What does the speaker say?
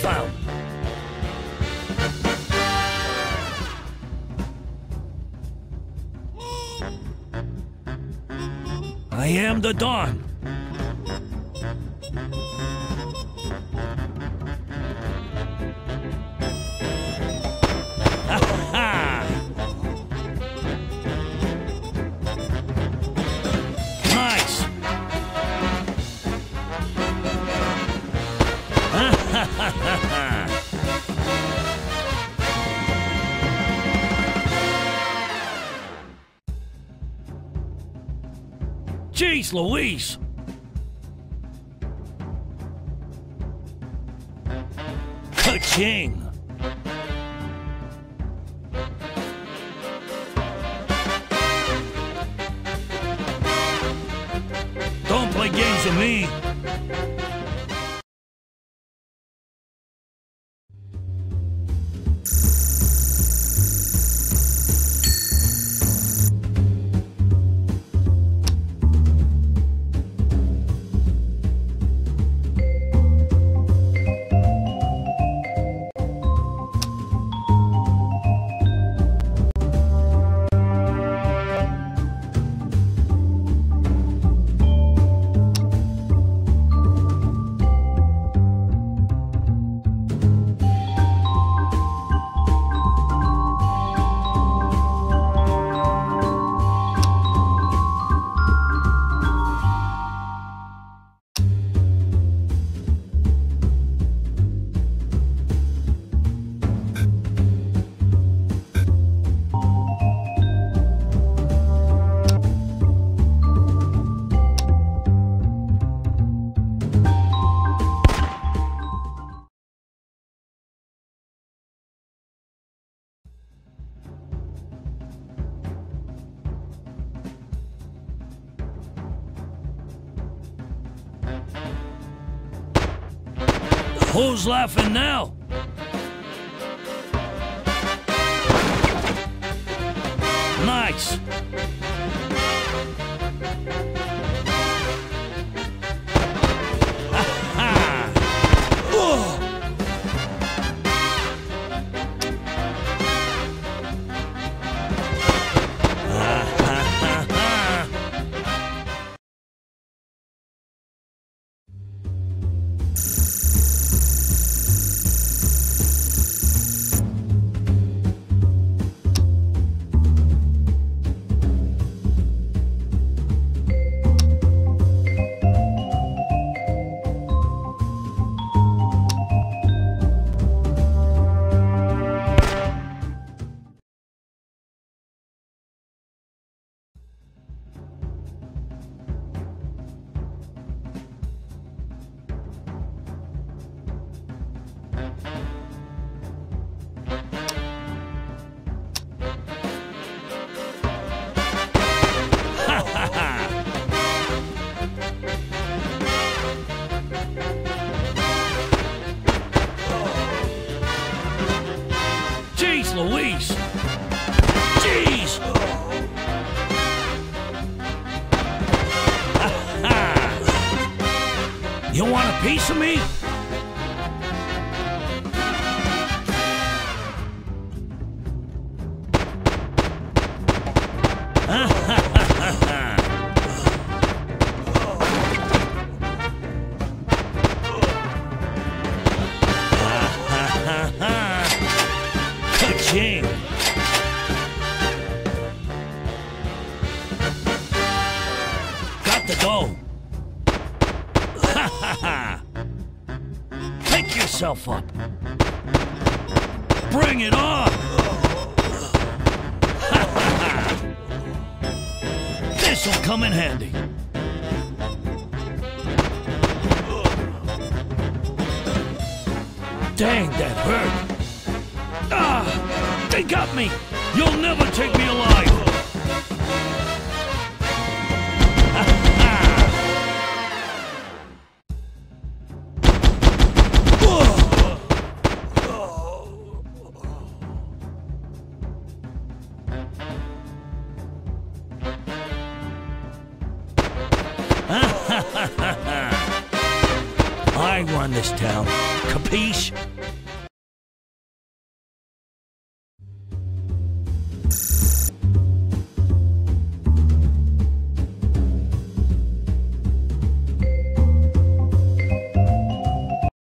found. I am the Don. Jeez Louise! Ka-ching! Don't play games with me! Who's laughing now? Nice. You want a piece of me? Got the dough. Pick yourself up. Bring it on! This'll come in handy. Dang, that hurt. Ah! They got me! You'll never take me alive! I run this town. Capiche?